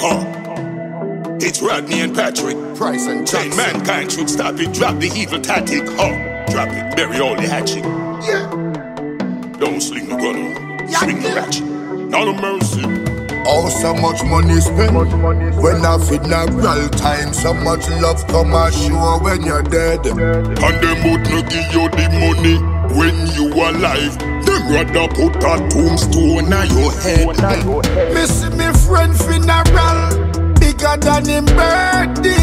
Huh. It's Rodney and Patrick. Price and Tell Jackson. mankind should stop it, drop the evil tactic. Huh. Drop it, bury all the hatchet. Yeah. Don't sling the gun on. Yeah, Swing the yeah. ratchet. Not a mercy. Oh, so much money spent Much money spent. when I funeral time. So much love come ashore when you're dead. And them would not give you the money when you alive. Rather put a tombstone on your head. Me see me friend funeral bigger than him birthday.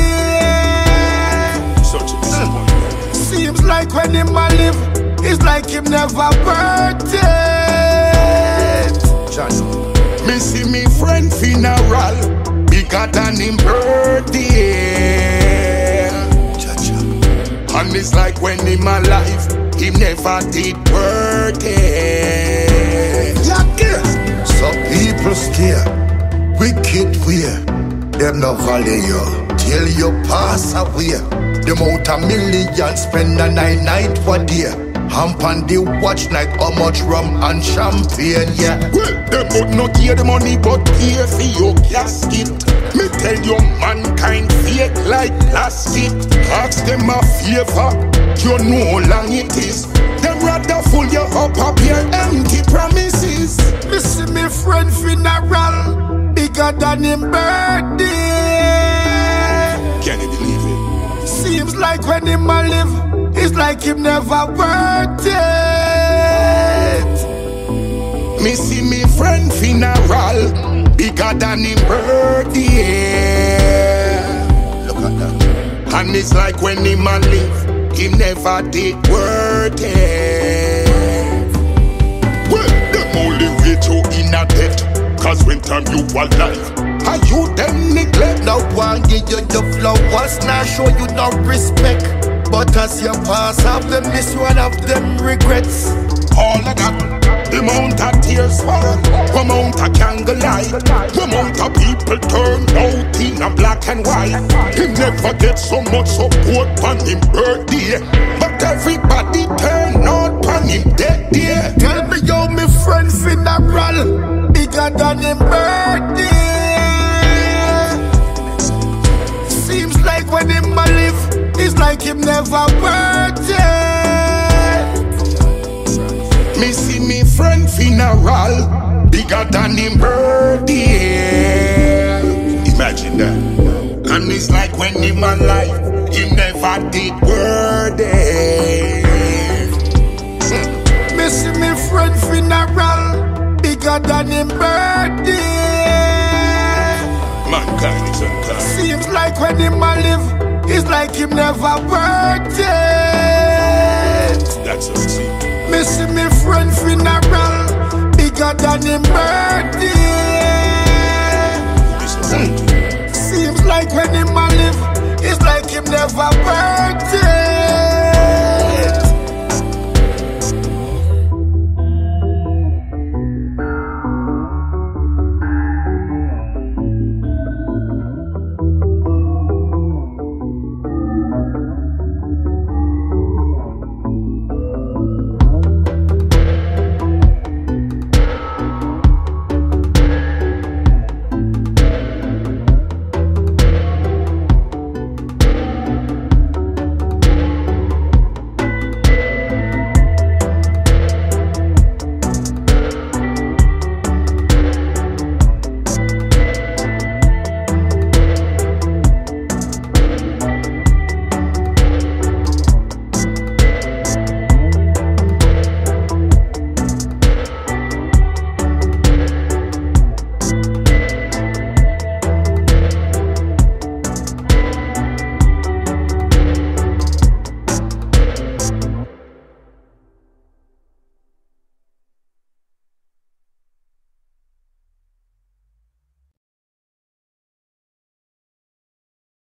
Such a. Seems like when him a live, it's like him never birthday. Me see me friend funeral bigger than him birthday. And it's like when him alive, him never did work it. So people scare, wicked wear. Them no value you till you pass away. Them out a million spend a night night one day. Hump on the watch like how much rum and champagne, yeah. Well, them would not hear the money, but pay for your casket. Me tell you, mankind fake like plastic. Ask them a favor, you know how long it is. Them rather fool you up up your empty promises. Me see me friend funeral bigger than him birthday. When him a live, it's like him never worked it. Me see me friend funeral bigger than him birthday. Look at that. And it's like when him a live, he never did work it. Well, them only rate you in a debt, cause when time you alive, are you them neglect? No one give you the flowers, now show you no respect. But as you pass off them, this one of them regrets. All of that, the amount of tears fall, the amount of candlelight, the amount of people turn out in a black and white. He never get so much support on him birthday, but everybody turn out on him dead day. Tell me yo, me friend funeral bigger than him birthday. Like when him a live, it's like him never birthday. Me see me friend funeral bigger than him birthday. Imagine that. And it's like when him alive, he never like when him a live, it's like him never birthday. That's a. Me see me friend funeral bigger than him birthday. Seems like when him a live, it's like him never birthday.